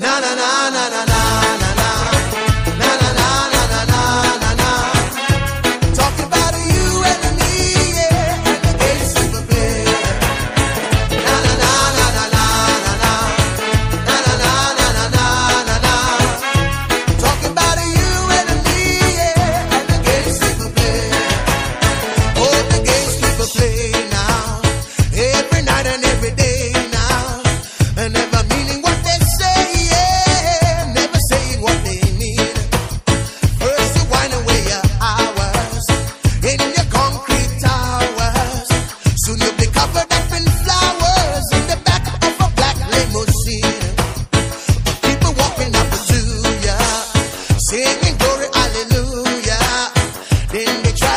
na na na na na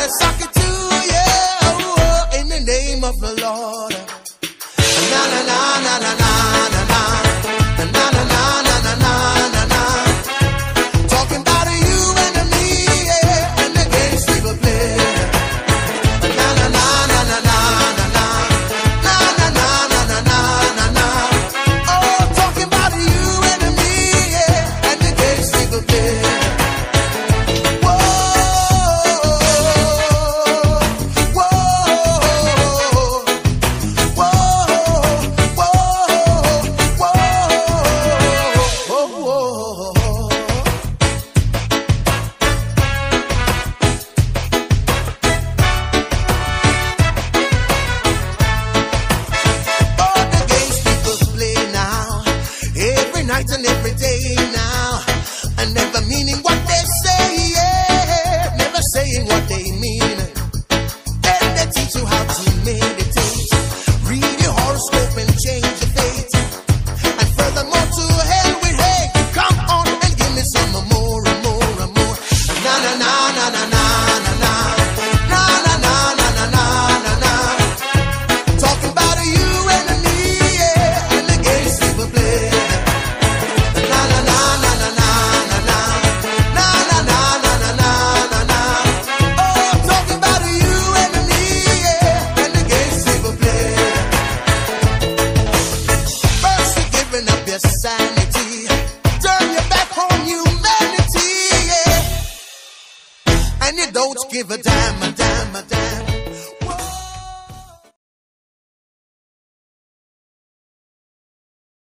Essa And you don't give a damn, a damn, a damn.